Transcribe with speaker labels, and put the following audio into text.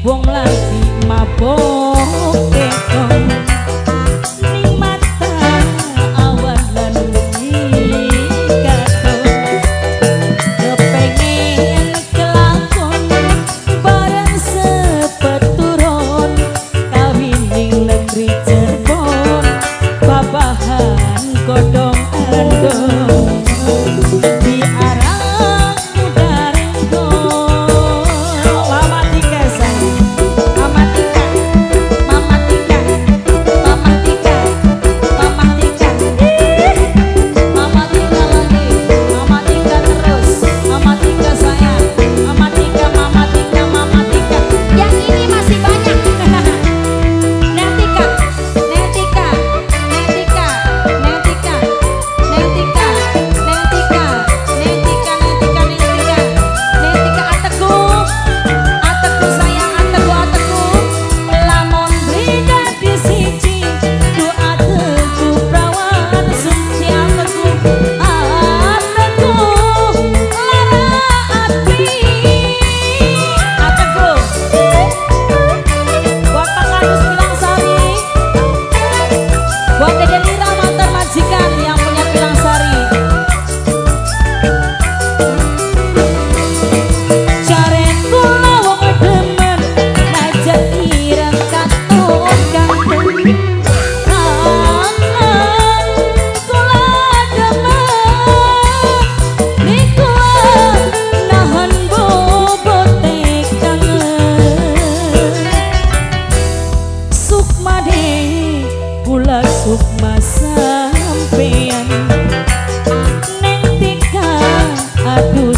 Speaker 1: wong lagi mabok kekong ini pula sukma sampean neng tika aduh